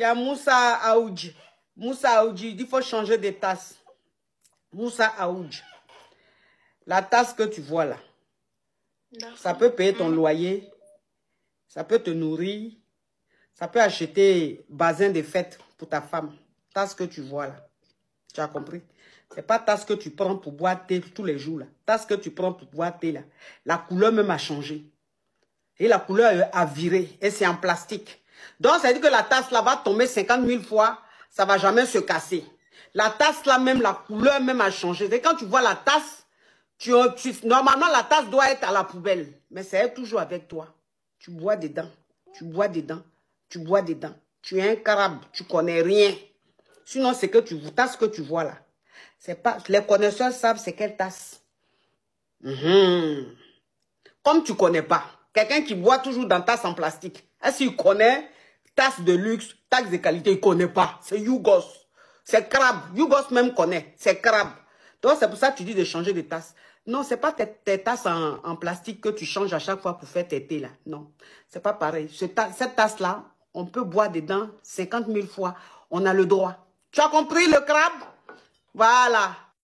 Il y a Moussa Aoudji. Moussa Aoudji, il faut changer de tasse. Moussa Aoudji. La tasse que tu vois là, ça peut payer ton loyer, ça peut te nourrir, ça peut acheter bazin de fête pour ta femme. Tasse que tu vois là. Tu as compris? C'est pas tasse que tu prends pour boire thé tous les jours là. Tasse que tu prends pour boire thé là. La couleur même a changé. Et la couleur a viré. Et c'est en plastique. Donc, ça veut dire que la tasse là va tomber 50 000 fois. Ça va jamais se casser. La tasse là même, la couleur même a changé. Et quand tu vois la tasse, tu, normalement la tasse doit être à la poubelle. Mais c'est toujours avec toi. Tu bois dedans. Tu bois dedans. Tu bois dedans. Tu es un carabe. Tu connais rien. Sinon, c'est que tu tasses que tu vois là. Pas, les connaisseurs savent c'est quelle tasse. Mhm. Comme tu connais pas, quelqu'un qui boit toujours dans tasse en plastique, est-ce qu'il connaît tasse de luxe, tasse de qualité, il connaît pas. C'est Yougos. C'est crabe. Yougos même connaît. C'est crabe. Donc c'est pour ça que tu dis de changer de tasse. Non, c'est pas tes, tasses en, plastique que tu changes à chaque fois pour faire tes thés là. Non, c'est pas pareil. cette tasse-là, on peut boire dedans 50 000 fois. On a le droit. Tu as compris le crabe Voilà.